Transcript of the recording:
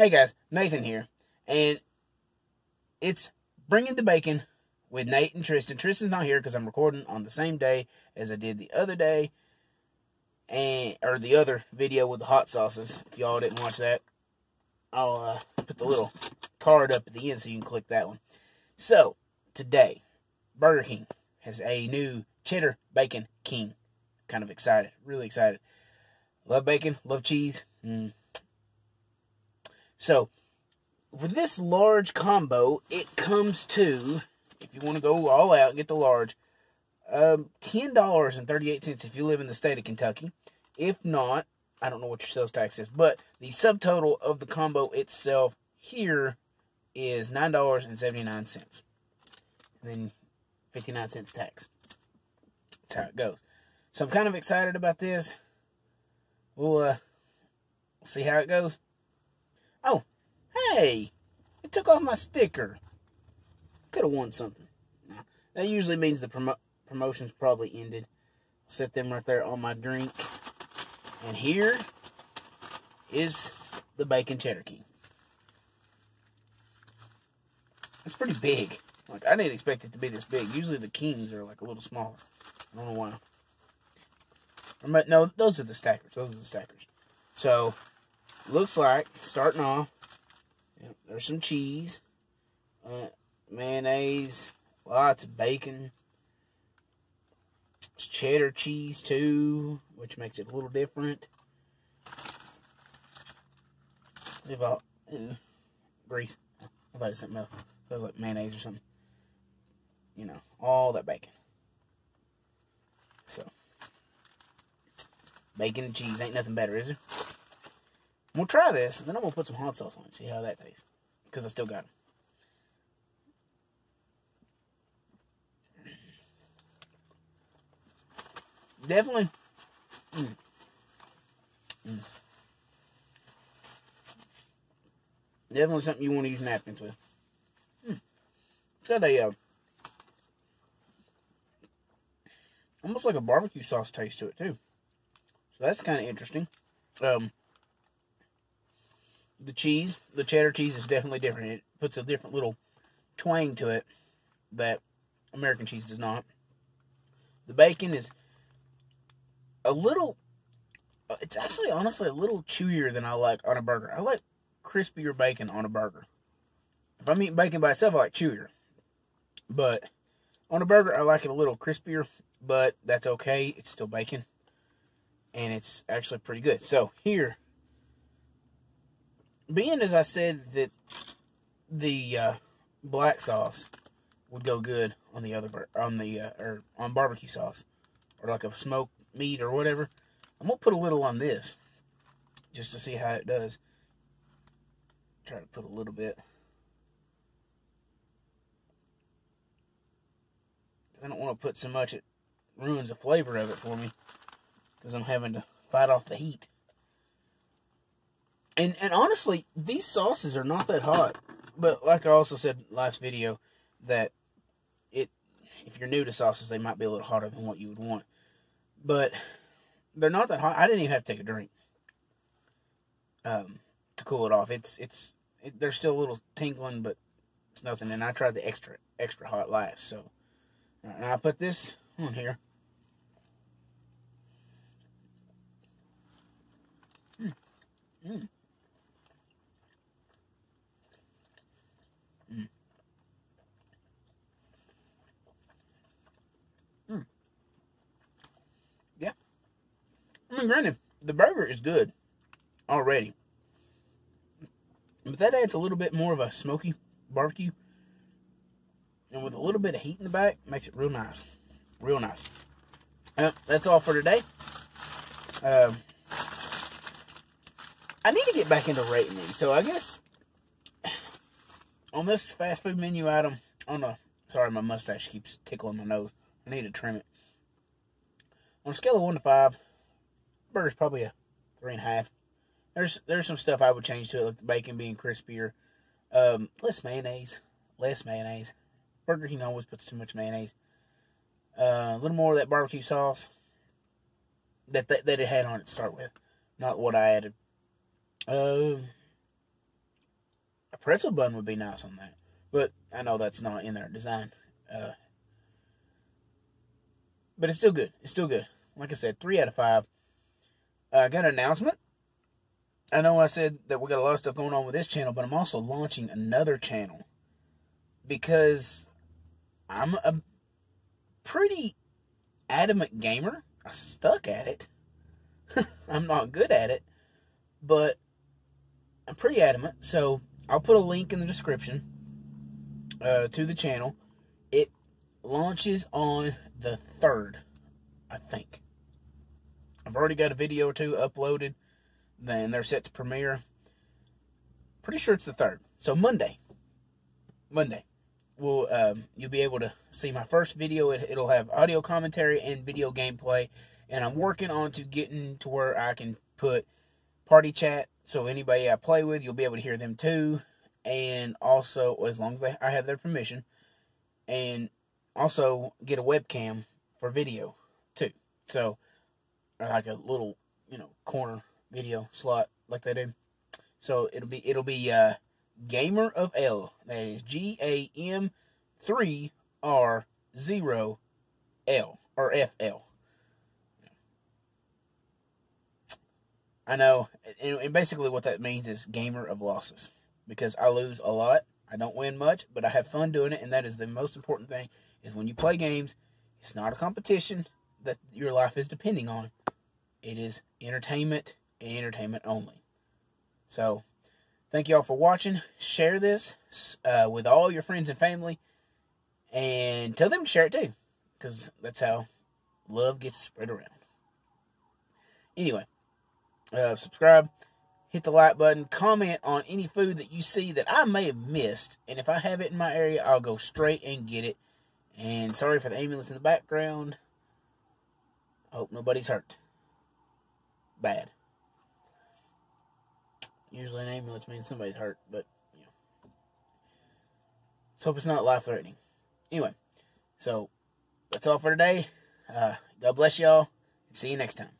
Hey guys, Nathan here, and it's bringing the bacon with Nate and Tristan. Tristan's not here because I'm recording on the same day as I did the other day, and or the other video with the hot sauces. If y'all didn't watch that, I'll uh, put the little card up at the end so you can click that one. So today, Burger King has a new cheddar bacon king. Kind of excited, really excited. Love bacon, love cheese. Mm. So, with this large combo, it comes to, if you want to go all out and get the large, um, $10.38 if you live in the state of Kentucky. If not, I don't know what your sales tax is, but the subtotal of the combo itself here is $9.79. And then 59 cents tax. That's how it goes. So I'm kind of excited about this. We'll uh, see how it goes. Oh, hey, it took off my sticker. Could have won something. Nah, that usually means the promo promotion's probably ended. Set them right there on my drink. And here is the Bacon Cheddar King. It's pretty big. Like, I didn't expect it to be this big. Usually the Kings are like a little smaller. I don't know why. But no, those are the stackers. Those are the stackers. So, looks like, starting off, there's some cheese, uh, mayonnaise, lots of bacon. It's cheddar cheese too, which makes it a little different. If I, uh, grease. I thought it was something else. It was like mayonnaise or something. You know, all that bacon. So, bacon and cheese ain't nothing better, is there? We'll try this, and then I'm to put some hot sauce on it, see how that tastes. Because I still got them. Definitely. Mm. Mm. Definitely something you want to use napkins with. Mm. It's got a, uh, almost like a barbecue sauce taste to it, too. So that's kind of interesting. Um, the cheese, the cheddar cheese is definitely different. It puts a different little twang to it that American cheese does not. The bacon is a little, uh, it's actually honestly a little chewier than I like on a burger. I like crispier bacon on a burger. If I'm eating bacon by itself, I like chewier. But on a burger, I like it a little crispier, but that's okay. It's still bacon. And it's actually pretty good. So here, being as I said that the uh, black sauce would go good on the other on the uh, or on barbecue sauce or like a smoked meat or whatever. I'm gonna put a little on this just to see how it does. Try to put a little bit. I don't want to put so much it ruins the flavor of it for me because I'm having to fight off the heat. And and honestly, these sauces are not that hot. But like I also said last video, that it if you're new to sauces, they might be a little hotter than what you would want. But they're not that hot. I didn't even have to take a drink um, to cool it off. It's it's it, they're still a little tingling, but it's nothing. And I tried the extra extra hot last. So and I put this on here. Mm. Mm. I mean, granted, the burger is good already. But that adds a little bit more of a smoky barbecue. And with a little bit of heat in the back, makes it real nice. Real nice. Uh, that's all for today. Um, I need to get back into rating these. So I guess on this fast food menu item, on a sorry, my mustache keeps tickling my nose. I need to trim it. On a scale of one to five, burger's probably a three and a half. There's there's some stuff I would change to it, like the bacon being crispier, um, less mayonnaise, less mayonnaise. Burger King always puts too much mayonnaise. Uh, a little more of that barbecue sauce that, that that it had on it to start with, not what I added. Um, a pretzel bun would be nice on that. But I know that's not in their design. Uh, but it's still good. It's still good. Like I said, three out of five. I got an announcement. I know I said that we got a lot of stuff going on with this channel, but I'm also launching another channel because I'm a pretty adamant gamer. I stuck at it. I'm not good at it, but I'm pretty adamant. So I'll put a link in the description uh, to the channel. It launches on the 3rd, I think. I've already got a video or two uploaded, then they're set to premiere. Pretty sure it's the 3rd. So Monday. Monday. We'll, um, you'll be able to see my first video. It, it'll have audio commentary and video gameplay. And I'm working on to getting to where I can put party chat. So anybody I play with, you'll be able to hear them too. And also, as long as they, I have their permission. And also get a webcam for video too. So, like a little, you know, corner video slot like they do. So it'll be it'll be uh, Gamer of L. That is G A M three R zero L or F L. I know, and basically what that means is gamer of losses because I lose a lot. I don't win much, but I have fun doing it, and that is the most important thing is when you play games, it's not a competition that your life is depending on. It is entertainment and entertainment only. So, thank you all for watching. Share this uh, with all your friends and family. And tell them to share it too. Because that's how love gets spread around. Anyway, uh, subscribe, hit the like button, comment on any food that you see that I may have missed. And if I have it in my area, I'll go straight and get it. And sorry for the ambulance in the background. Hope nobody's hurt. Bad. Usually an ambulance means somebody's hurt, but, you know. Let's hope it's not life-threatening. Anyway, so, that's all for today. Uh, God bless y'all, and see you next time.